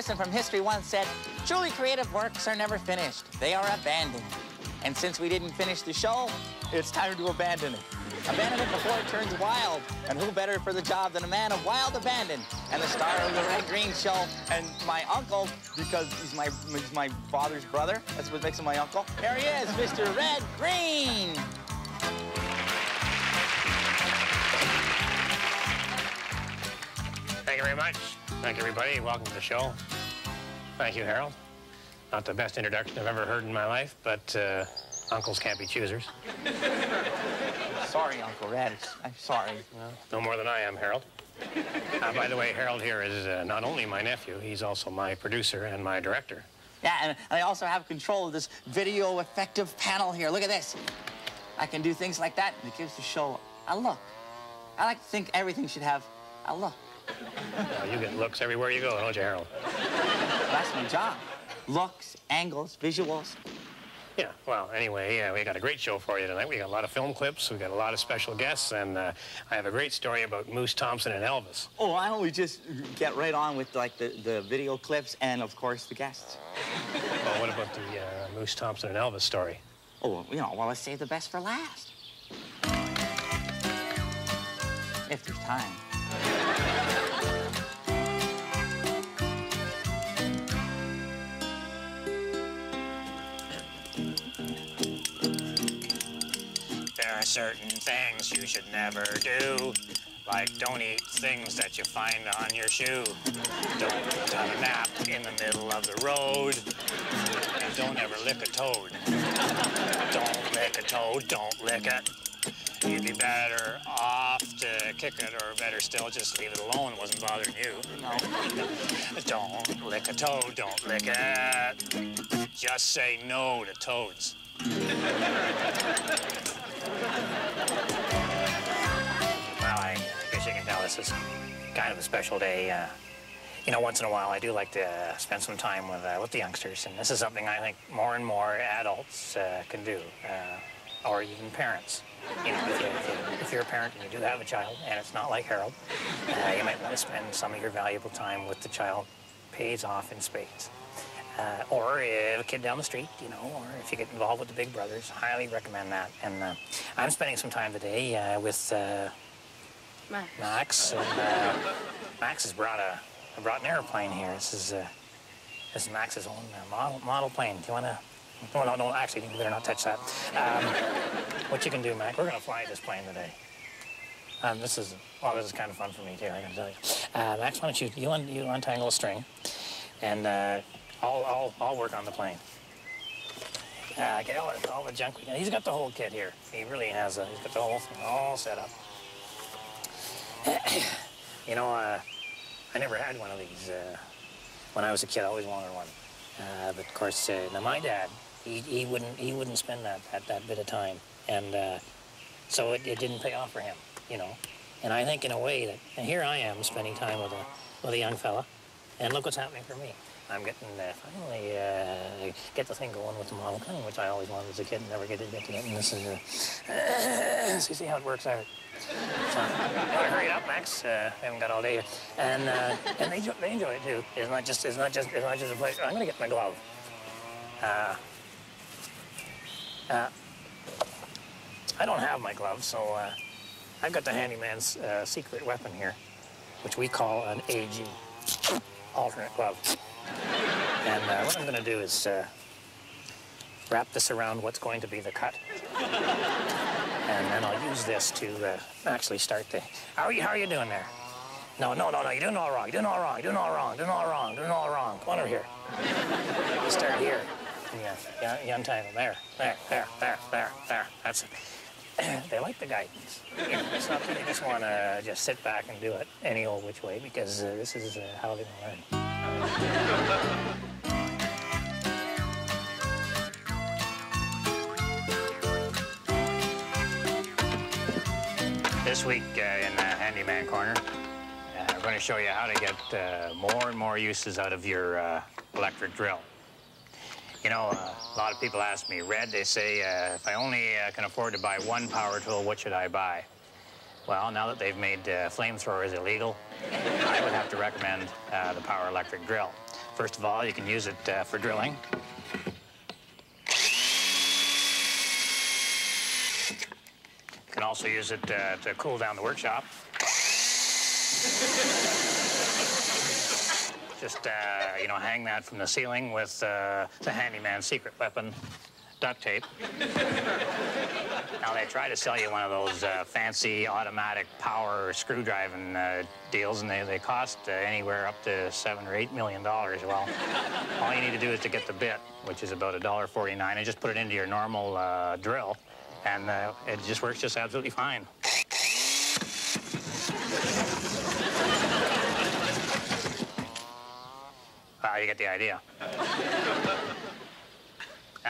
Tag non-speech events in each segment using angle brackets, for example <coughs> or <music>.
person from history once said, truly creative works are never finished. They are abandoned. And since we didn't finish the show, it's time to abandon it. Abandon it before it turns wild. And who better for the job than a man of wild abandon and the star of the Red Green Show and my uncle, because he's my, he's my father's brother. That's what makes him my uncle. Here he is, Mr. Red Green. Thank you very much. Thank you, everybody. Welcome to the show. Thank you, Harold. Not the best introduction I've ever heard in my life, but uh, uncles can't be choosers. <laughs> Sorry, Uncle Red. I'm sorry. Well, no more than I am, Harold. Uh, by the way, Harold here is uh, not only my nephew, he's also my producer and my director. Yeah, and I also have control of this video effective panel here. Look at this. I can do things like that, and it gives the show a look. I like to think everything should have a look. Well, you get looks everywhere you go, don't you, Harold? That's my job. Looks, angles, visuals. Yeah, well, anyway, yeah, we got a great show for you tonight. We got a lot of film clips, we got a lot of special guests, and uh, I have a great story about Moose Thompson and Elvis. Oh, why don't we just get right on with like the, the video clips and of course the guests? Well, what about the uh, Moose Thompson and Elvis story? Oh, well, you know, well, let's save the best for last. If there's time. Certain things you should never do. Like don't eat things that you find on your shoe. Don't have a nap in the middle of the road. And don't ever lick a toad. Don't lick a toad, don't lick it. You'd be better off to kick it, or better still, just leave it alone. It wasn't bothering you. No. <laughs> Don't lick a toad, don't lick it. Just say no to toads. <laughs> Well, I guess you can tell this is kind of a special day. Uh, you know, once in a while, I do like to uh, spend some time with uh, with the youngsters, and this is something I think more and more adults uh, can do, uh, or even parents. You know, if, you, you're a parent and you do have a child, and it's not like Harold, you might want to spend some of your valuable time with the child. Pays off in spades. Uh, or if a kid down the street, you know, or if you get involved with the Big Brothers, highly recommend that. And uh, I'm spending some time today uh, with uh, Max. Max. And, uh, Max has brought a brought an airplane here. This is uh, this is Max's own uh, model model plane. Do you want to? No, no, no. Actually, you better not touch that. Um, what you can do, Mac? We're gonna fly this plane today. Um, this is well, this is kind of fun for me too. I gotta tell you. Uh, Max, why don't you you, un, you untangle a string, and uh, I'll, I'll I'll work on the plane. Uh, get all, all the junk. we can- He's got the whole kit here. He really has. Uh, he's got the whole thing all set up. <coughs> you know, uh, I never had one of these. Uh, when I was a kid, I always wanted one. Uh, but of course, uh, now my dad, he, he wouldn't he wouldn't spend that that, that bit of time, and uh, so it, it didn't pay off for him, you know. And I think in a way that, and here I am spending time with a with a young fella, and look what's happening for me. I'm getting uh, finally uh, get the thing going with the model plane, which I always wanted as a kid and never get to get to it. And this is uh, so you see how it works out. So, gotta hurry it up, Max. Uh, I haven't got all day. And uh, and they, enjoy- they enjoy it too. It's not just it's not just it's not just a pleasure. I'm gonna get my glove. Uh, uh, I don't have my glove, so uh, I've got the handyman's uh, secret weapon here, which we call an AG, alternate glove. And uh, what I'm gonna do is uh, wrap this around what's going to be the cut. And then I'll use this to uh, actually start the. How are you? How are you doing there? No, no, no, no. You're doing all wrong. You're doing all wrong. You're doing all wrong. Doing all wrong. Doing all wrong. Come on over here. Start here. Yeah, yeah, you untangle. There, there, there, there, there, there. That's it. <clears throat> they like the guidance. It's not that they just want to just sit back and do it any old which way because uh, this is uh, how they learn. This week uh, in the Handyman Corner, we're going to show you how to get uh, more and more uses out of your uh, electric drill. You know, uh, a lot of people ask me, Red, they say, uh, if I only can afford to buy one power tool, what should I buy? Well, now that they've made uh, flamethrowers illegal, I would have to recommend uh, the Power Electric Drill. First of all, you can use it uh, for drilling. You can also use it uh, to cool down the workshop. Just, uh, you know, hang that from the ceiling with uh, the handyman's secret weapon, duct tape. now, they try to sell you one of those uh, fancy automatic power screw driving uh, deals, and they, they cost uh, anywhere up to seven or eight million dollars. Well, all you need to do is to get the bit, which is about a dollar forty-nine, and just put it into your normal uh, drill, and uh, it just works just absolutely fine. Ah, you get the idea.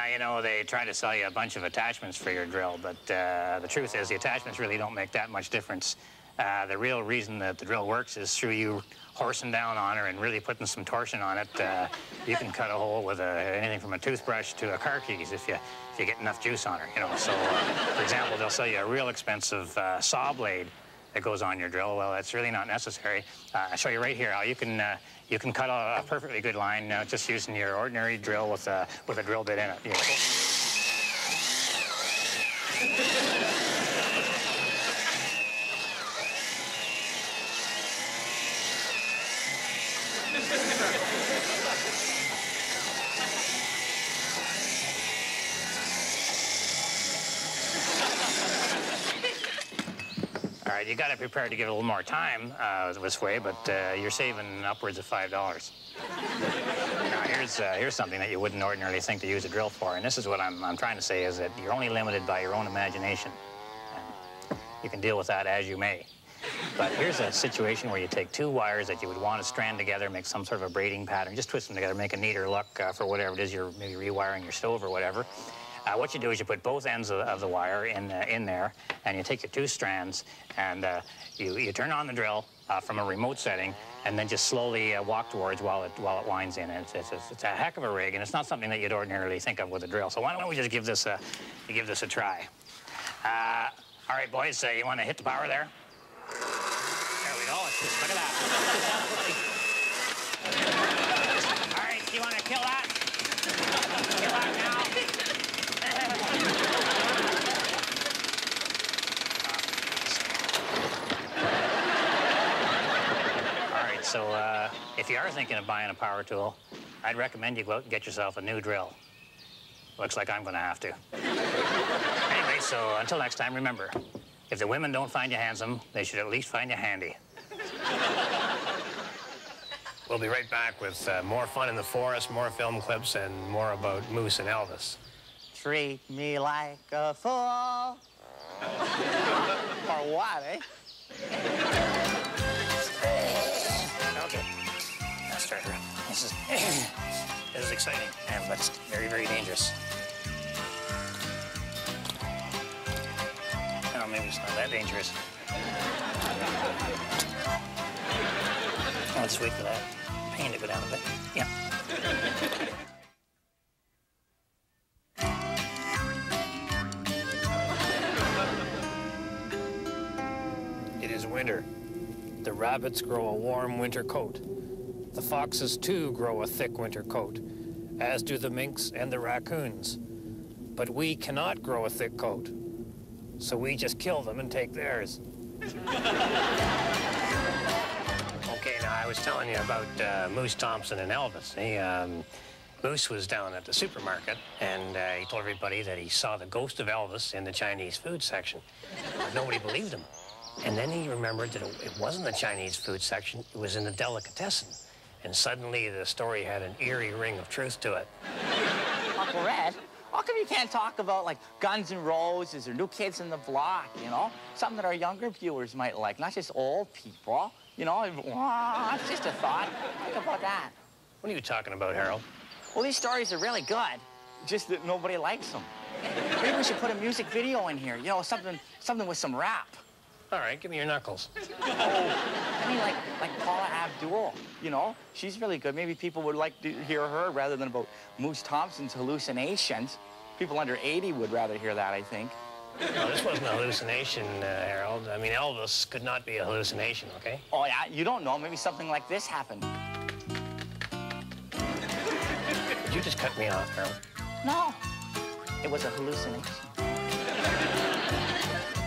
Now, you know, they try to sell you a bunch of attachments for your drill, but uh, the truth is the attachments really don't make that much difference. Uh, the real reason that the drill works is through you horsing down on her and really putting some torsion on it. Uh, you can cut a hole with a, anything from a toothbrush to a car keys if you, if you get enough juice on her, you know. So, uh, for example, they'll sell you a real expensive uh, saw blade that goes on your drill. Well, that's really not necessary. Uh, I'll show you right here how you can uh, you can cut a, a perfectly good line uh, just using your ordinary drill with a with a drill bit in it. You know. You got to prepare to give it a little more time uh, this way, but uh, you're saving upwards of five dollars. now, here's uh, here's something that you wouldn't ordinarily think to use a drill for, and this is what I'm I'm trying to say is that you're only limited by your own imagination. And you can deal with that as you may. But here's a situation where you take two wires that you would want to strand together, make some sort of a braiding pattern, just twist them together, make a neater look uh, for whatever it is you're maybe rewiring your stove or whatever. Uh, what you do is you put both ends of, of the wire in, uh, in there, and you take your two strands, and uh, you, you turn on the drill uh, from a remote setting, and then just slowly uh, walk towards while it, while it winds in. It's, it's, it's, a heck of a rig, and it's not something that you'd ordinarily think of with a drill. So why don't we just give this a, give this a try? Uh, all right, boys, you want to hit the power there? There we go. Look at that. <laughs> All right, you want to kill that? Kill that now. All right, so uh, if you are thinking of buying a power tool, I'd recommend you go out and get yourself a new drill. Looks like I'm going to have to. anyway, so until next time, remember, if the women don't find you handsome, they should at least find you handy. We'll be right back with uh, more fun in the forest, more film clips, and more about Moose and Elvis. Treat me like a fool. <laughs> or what, eh? Let's start her. This is <clears throat> this is exciting, and but it's very, very dangerous. Oh, maybe it's not that dangerous. I'll just wait for that pain to go down a bit. Yeah. It is winter. The rabbits grow a warm winter coat. The foxes, too, grow a thick winter coat, as do the minks and the raccoons. But we cannot grow a thick coat, so we just kill them and take theirs. Okay, now I was telling you about uh, Moose Thompson and Elvis. He, um, Moose was down at the supermarket, and uh, he told everybody that he saw the ghost of Elvis in the Chinese food section. But nobody believed him. And then he remembered that it it wasn't the Chinese food section, it was in the delicatessen. And suddenly the story had an eerie ring of truth to it. Uncle Red, how come you can't talk about like Guns N' Roses or New Kids in the Block, you know? Something that our younger viewers might like, not just old people. You know, it's just a thought. Think about that. What are you talking about, Harold? Well, these stories are really good, just that nobody likes them. Maybe we should put a music video in here, you know, something, something with some rap. All right, give me your knuckles. <laughs> I mean, like, like Paula Abdul, you know? She's really good. Maybe people would like to hear her rather than about Moose Thompson's hallucinations. People under 80 would rather hear that, I think. No, this wasn't a hallucination, uh, Harold. I mean, Elvis could not be a hallucination, okay? Oh, yeah, you don't know. Maybe something like this happened. Did <laughs> you just cut me off, Harold? No, it was a hallucination. <laughs>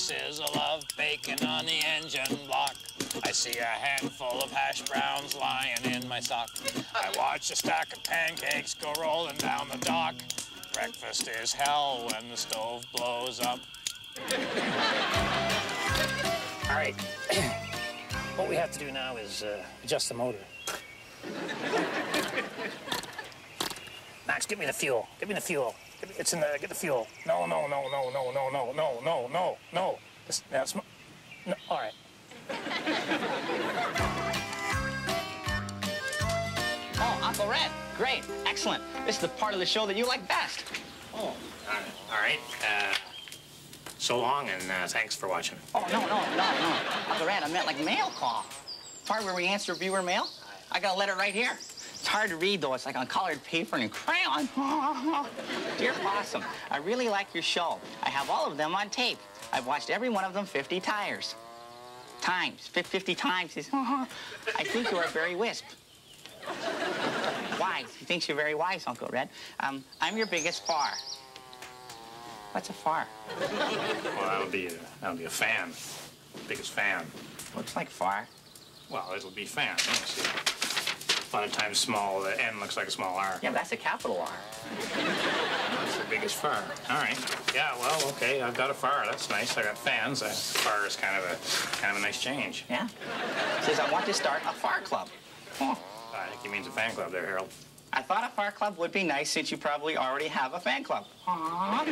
sizzle of bacon on the engine block. I see a handful of hash browns lying in my sock. I watch a stack of pancakes go rolling down the dock. Breakfast is hell when the stove blows up. All right. <clears throat> what we have to do now is uh, adjust the motor. Max, give me the fuel. Give me the fuel. Me, it's in the. Get the fuel. No, no, no, no, no, no, no, no, no, no, no. This, that's. No, all right. Oh, Uncle Red, great, excellent. This is the part of the show that you like best. Oh, all right. All right. Uh, so long, and uh, thanks for watching. Oh, no, no, no, no. Uncle Red, I meant like mail call. Part where we answer viewer mail. I got a letter right here. Hard to read, though. It's like on colored paper and crayon. <laughs> Dear Possum, I really like your show. I have all of them on tape. I've watched every one of them 50 tires. Times, fif- 50 times. <laughs> I think you are very wisp. Wise. He thinks you're very wise, Uncle Red. Um, I'm your biggest far. What's a far? Well, that'll be a, that'll be a fan. Biggest fan. Looks like far. Well, it'll be fan. Let me see. A lot of times, small the N looks like a small R. Yeah, but that's a capital R. That's the biggest fire. All right. Yeah. Well, okay. I've got a fire. That's nice. I got fans. A fire is kind of a kind of a nice change. Yeah? Says I want to start a far club. Oh, I think he means a fan club there, Harold. I thought a far club would be nice since you probably already have a fan club. Aw.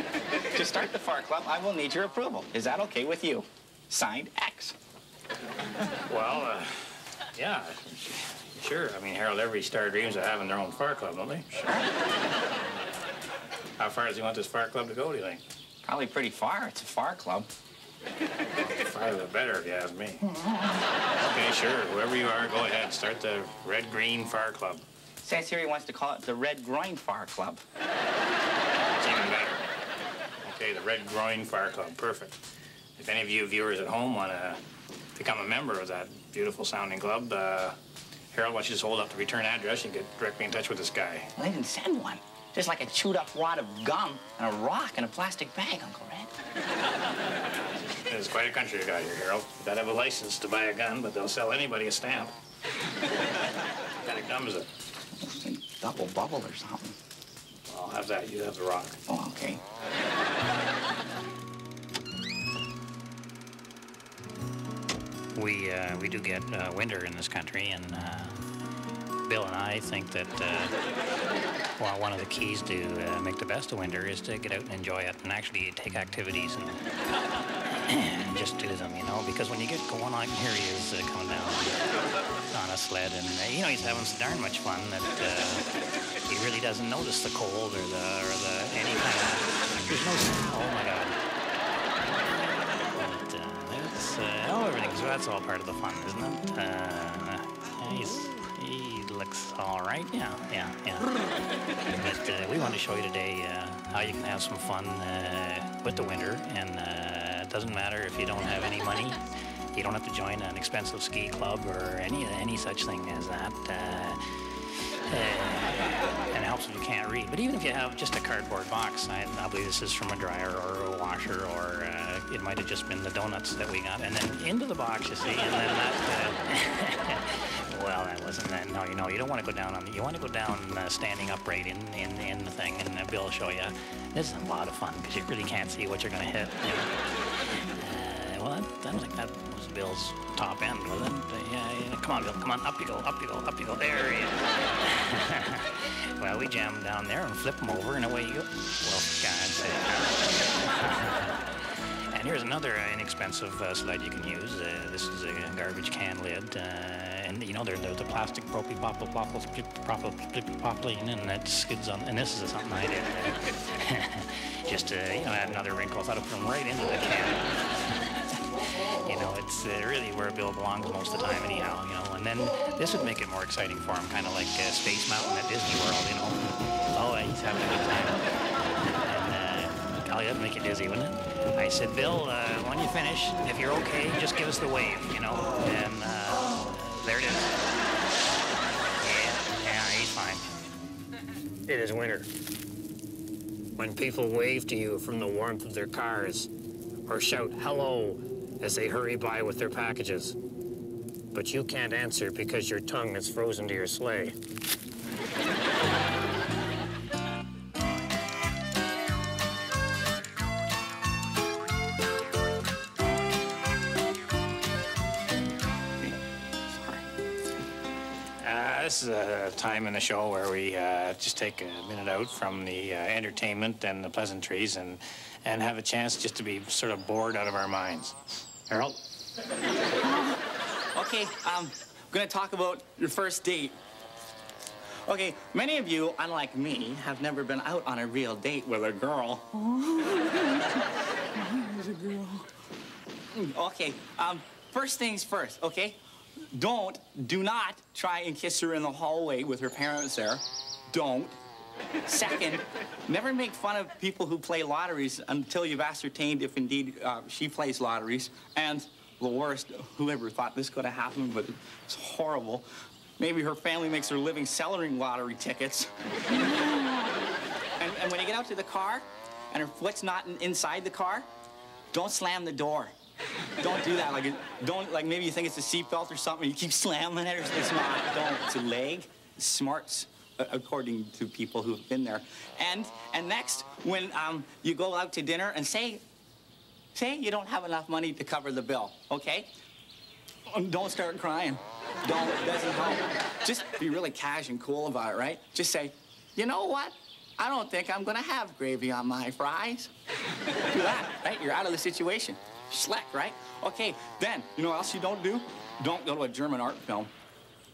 to start the far club, I will need your approval. Is that okay with you? Signed, X. Well, uh, yeah. Sure. I mean, Harold, every star dreams of having their own fire club, don't they? Sure. How far does he want this fire club to go? Do you think? Probably pretty far. It's a fire club. Farther the better, if you ask me. okay, sure. Whoever you are, go ahead. Start the Red Green Fire Club. Says here he wants to call it the Red Groin Fire Club. It's even better. Okay, the Red Groin Fire Club. Perfect. If any of you viewers at home want to become a member of that beautiful sounding club, uh, Harold wants you just hold up the return address. and get directly in touch with this guy. Well, they didn't send one. Just like a chewed up wad of gum and a rock in a plastic bag, Uncle Red. <laughs> It's quite a country you got here, Harold. You gotta have a license to buy a gun, but they'll sell anybody a stamp. <laughs> what kind of gum is it? Double bubble or something. I'll have that. You have the rock. Oh, okay. <laughs> We uh, we do get uh, winter in this country, and uh, Bill and I think that uh, well, one of the keys to uh, make the best of winter is to get out and enjoy it, and actually take activities and, and <clears throat> just do them, you know. Because when you get going, like here he is uh, coming down on a sled, and uh, you know he's having so darn much fun that uh, he really doesn't notice the cold or the or the any kind of. There's no. Oh my God. Uh, uh, oh, everything's that's all part of the fun, isn't it? Uh, he's he looks all right. Yeah, yeah, yeah. but uh, we want to show you today uh, how you can have some fun uh, with the winter, and uh, it doesn't matter if you don't have any money. You don't have to join an expensive ski club or any any such thing as that. Uh, uh, and it helps if you can't read. But even if you have just a cardboard box, I, I believe this is from a dryer or a washer, or it might have just been the donuts that we got. And then into the box, you see, and then that. <laughs> Well, that wasn't that. No, you know, you don't want to go down on. You want to go down uh, standing upright in, in in the thing, and uh, Bill will show you. This is a lot of fun because you really can't see what you're going to hit. You know. Uh, well, that, I don't think that was Bill's top end, was it? Yeah, yeah, come on, Bill, come on, up you go, up you go, up you go. There you <laughs> go. well, we jam them down there and flip them over, and away you go. Well, sake. <laughs> <laughs> and here's another uh, inexpensive uh, sled you can use. Uh, this is a garbage can lid, uh, and you know they're the plastic propylene, and that skids on. And this is something I did. <laughs> Just to you know add another wrinkle. I thought I'd put them right into the can. <laughs> You know, it's uh, really where Bill belongs most of the time, anyhow. You know, and then this would make it more exciting for him, kind of like uh, Space Mountain at Disney World. You know, oh, he's having a good time. That'd make you dizzy, wouldn't it? I said, Bill, uh, when you finish, if you're okay, just give us the wave. You know, and uh, there it is. Yeah, yeah, he's fine. It is winter. When people wave to you from the warmth of their cars or shout hello as they hurry by with their packages. But you can't answer because your tongue is frozen to your sleigh. Time in the show where we uh, just take a minute out from the uh, entertainment and the pleasantries and, and have a chance just to be sort of bored out of our minds. Harold? <laughs> Okay, um, I'm gonna talk about your first date. Okay, many of you, unlike me, have never been out on a real date with a girl. <laughs> Oh. a girl. Okay, um, first things first, okay? Don't, do not try and kiss her in the hallway with her parents there. Don't. Second, never make fun of people who play lotteries until you've ascertained if indeed uh, she plays lotteries. And the worst, whoever thought this could have happened, but it's horrible. Maybe her family makes her living selling lottery tickets. and, and when you get out to the car and her foot's not in, inside the car, don't slam the door. Don't do that. Like, don't like maybe you think it's a seatbelt or something. You keep slamming it. Or, it's not. Don't. It's a leg. Smarts, according to people who have been there. And and next, when um, you go out to dinner and say, say you don't have enough money to cover the bill, okay? Um, Don't start crying. Don't. It doesn't help. Just be really cash and cool about it, right? Just say, you know what? I don't think I'm gonna have gravy on my fries. Do that, right? You're out of the situation. Schleck, right? Okay, then, you know what else you don't do? Don't go to a German art film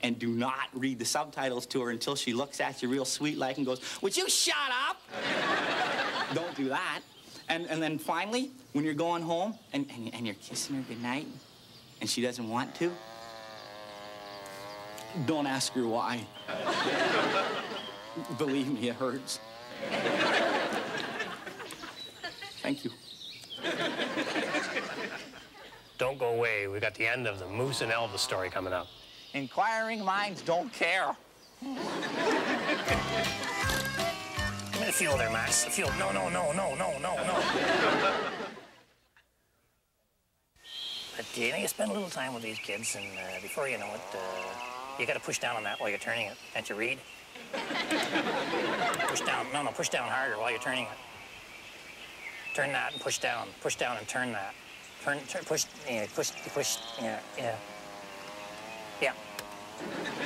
and do not read the subtitles to her until she looks at you real sweet like and goes, Would you shut up? <laughs> don't do that. And, and then finally, when you're going home and, and, and you're kissing her goodnight and she doesn't want to, don't ask her why. <laughs> Believe me, it hurts. <laughs> Thank you. <laughs> Don't go away. We got the end of the Moose and Elvis story coming up. Inquiring minds don't care. Give me the fuel there, Max. The fuel. No, no, no, no, no, no, no. But you know, you spend a little time with these kids, and uh, before you know it, uh, you got to push down on that while you're turning it. Can't you read? push down. No, no, push down harder while you're turning it. Turn that and push down. Push down and turn that. Turn, turn push, yeah, push, push, yeah, yeah. Yeah.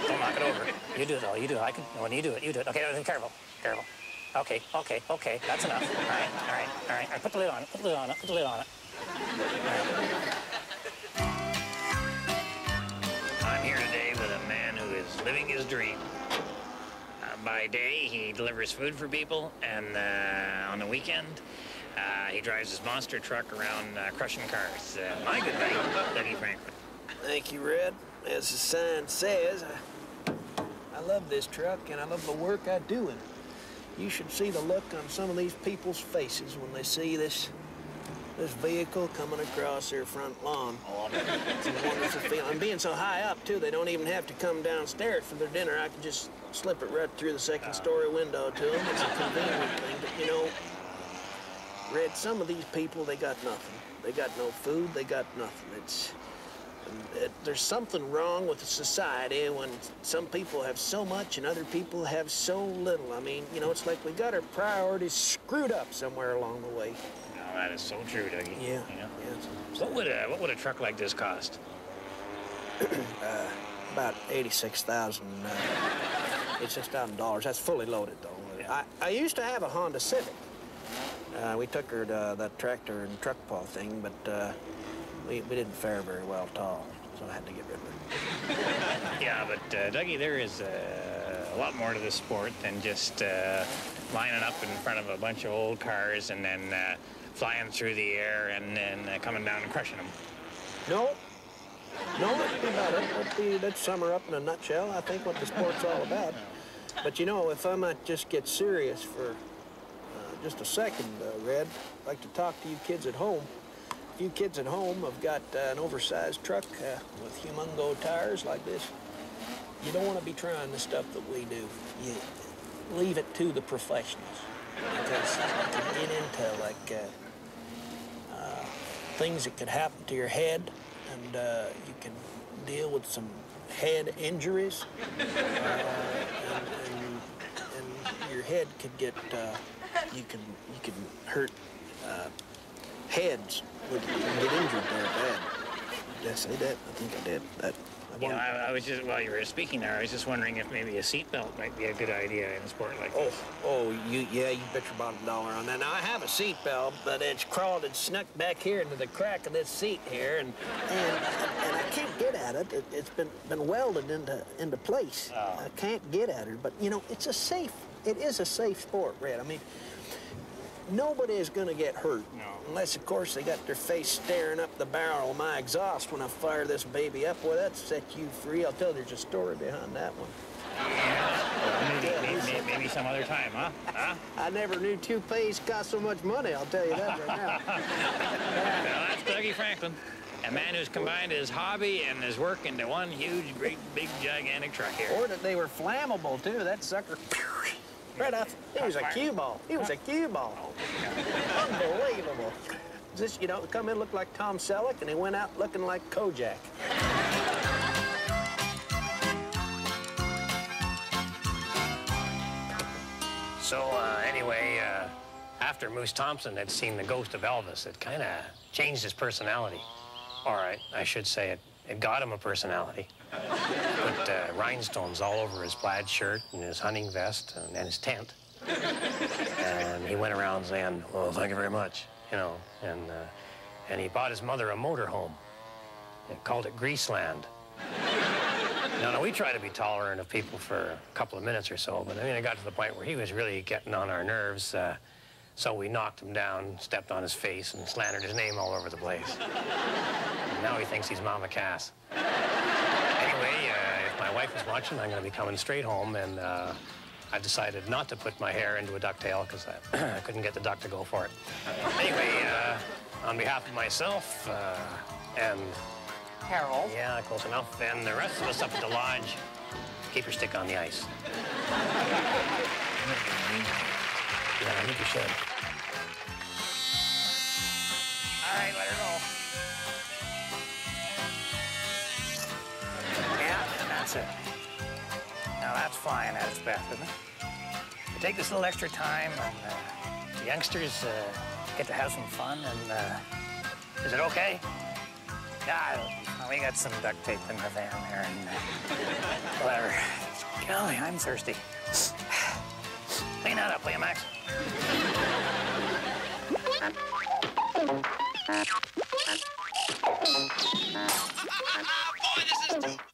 Don't knock it over. You do it all. You do it. I can. When you do it, you do it. Okay, then careful. Careful. Okay, okay, okay. That's enough. All right, all right, all right. All right put the lid on it. Put the lid on it. Put the lid on it. I'm here today with a man who is living his dream. Uh, by day, he delivers food for people, and uh, on the weekend, uh, he drives his monster truck around uh, crushing cars. Uh, my good buddy, Dougie Franklin. Thank you, Red. As the sign says, I, I love this truck and I love the work I do in it. You should see the look on some of these people's faces when they see this this vehicle coming across their front lawn. It's a wonderful feeling. And being so high up, too, they don't even have to come downstairs for their dinner. I can just slip it right through the second story window to them. It's a convenient thing. But, you know, Red, some of these people, they got nothing. They got no food, they got nothing. It's it, there's something wrong with society when some people have so much and other people have so little. I mean, you know, it's like we got our priorities screwed up somewhere along the way. Oh, that is so true, Dougie. Yeah. You know? yeah. What would a what would a truck like this cost? <clears throat> About eighty-six thousand, uh, eighty-six thousand dollars. That's fully loaded, though. I, I used to have a Honda Civic. Uh, we took her to that tractor and truck paw thing, but uh, we, we didn't fare very well at all, so I had to get rid of her. <laughs> Yeah, but uh, Dougie, there is uh, a lot more to this sport than just uh, lining up in front of a bunch of old cars and then uh, flying through the air and then uh, coming down and crushing them. No, no, that's about it. That'd, be, that'd sum her up in a nutshell. I think what the sport's all about. But you know, if I might just get serious for uh, just a second, uh, Red, I'd like to talk to you kids at home. you kids at home have got uh, an oversized truck uh, with humongo tires like this, you don't want to be trying the stuff that we do. You leave it to the professionals because you can get into like uh, uh, things that could happen to your head, and uh, you can deal with some head injuries, and, and, and your head could get you can you can hurt uh, heads would get injured there bad. Did I say that? I think I did. That. I You know, I, I was just, while you were speaking there, I was just wondering if maybe a seatbelt might be a good idea in a sport like Oh, this. oh, you, yeah, you bet your bottom dollar on that. Now, I have a seat belt, but it's crawled and snuck back here into the crack of this seat here, and and, and I can't get at it. it it's been been welded into into place. I can't get at it, but you know, it's a safe. It is a safe sport, Red. I mean, nobody is going to get hurt. No. Unless, of course, they got their face staring up the barrel of my exhaust when I fire this baby up. Well, that set you free. I'll tell you, there's a story behind that one. Maybe, maybe, maybe some other time, huh? Huh? I never knew toupees cost so much money, I'll tell you that right now. <laughs> Well, that's Dougie Franklin, a man who's combined his hobby and his work into one huge, great, big, gigantic truck here. or that they were flammable, too. That sucker, right off. He was a cue ball. He was a cue ball. Unbelievable. This, you know, come in looked like Tom Selleck, and he went out looking like Kojak. So uh, anyway, uh, after Moose Thompson had seen the ghost of Elvis, it kind of changed his personality. All right, I should say it. It got him a personality. Put uh, rhinestones all over his plaid shirt and his hunting vest and, and his tent. And he went around saying, "Well, thank you very much," you know. And uh, and he bought his mother a motorhome. And called it Greaseland. No, no, we try to be tolerant of people for a couple of minutes or so, but I mean, it got to the point where he was really getting on our nerves. Uh, so we knocked him down, stepped on his face, and slandered his name all over the place. Now he thinks he's Mama Cass. My wife is watching, I'm going to be coming straight home, and uh, I decided not to put my hair into a ducktail because I, <clears throat> I couldn't get the duck to go for it. Anyway, uh, on behalf of myself uh, and Harold. yeah, close enough. And the rest of us up at the lodge, keep your stick on the ice. Yeah, I think you should. All right, let her go. That's it. Now that's fine at its best, isn't it? We take this little extra time, and uh, the youngsters uh, get to have some fun. And uh, is it okay? Yeah, we got some duct tape in the van there, and uh, <laughs> whatever. Golly, I'm thirsty. <sighs> Clean that up, will you, Max? <laughs> Boy, this is